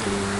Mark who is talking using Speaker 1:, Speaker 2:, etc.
Speaker 1: see.